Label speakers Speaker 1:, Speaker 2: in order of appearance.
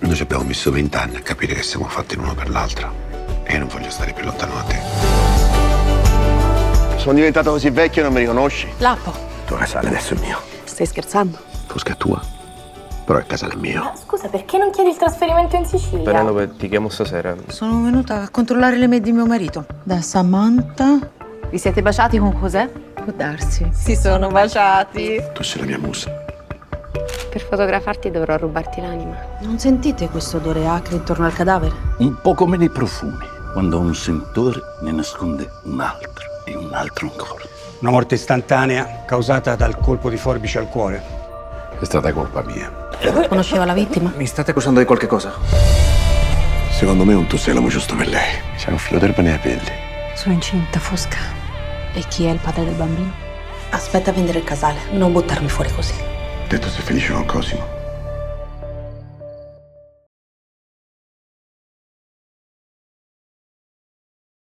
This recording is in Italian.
Speaker 1: Noi ci abbiamo messo vent'anni a capire che siamo fatti l'uno per l'altra. E io non voglio stare più lontano da te. Sono diventato così vecchio e non mi riconosci?
Speaker 2: Lappo,
Speaker 1: Il tuo casale adesso è mio.
Speaker 2: stai scherzando?
Speaker 1: Fosca è tua, però il casale è mio.
Speaker 3: Scusa, perché non chiedi il trasferimento in Sicilia?
Speaker 4: Penelope, ti chiamo stasera.
Speaker 5: Sono venuta a controllare le mail di mio marito. Da Samantha.
Speaker 2: Vi siete baciati con José?
Speaker 5: Può darsi.
Speaker 2: Si sono baciati.
Speaker 1: Tu sei la mia musa.
Speaker 3: Per fotografarti dovrò rubarti l'anima.
Speaker 5: Non sentite questo odore acre intorno al cadavere?
Speaker 6: Un po' come nei profumi, quando un sentore ne nasconde un altro e un altro ancora.
Speaker 7: Una morte istantanea causata dal colpo di forbice al cuore.
Speaker 1: È stata colpa mia.
Speaker 5: Conosceva la vittima?
Speaker 4: Mi state accusando di qualche cosa?
Speaker 1: Secondo me sei l'uomo giusto per lei. C'è un filo d'erba nei capelli.
Speaker 5: Sono incinta, Fosca.
Speaker 2: E chi è il padre del bambino?
Speaker 5: Aspetta a vendere il casale, non buttarmi fuori così.
Speaker 1: Detto sei felice con Cosimo.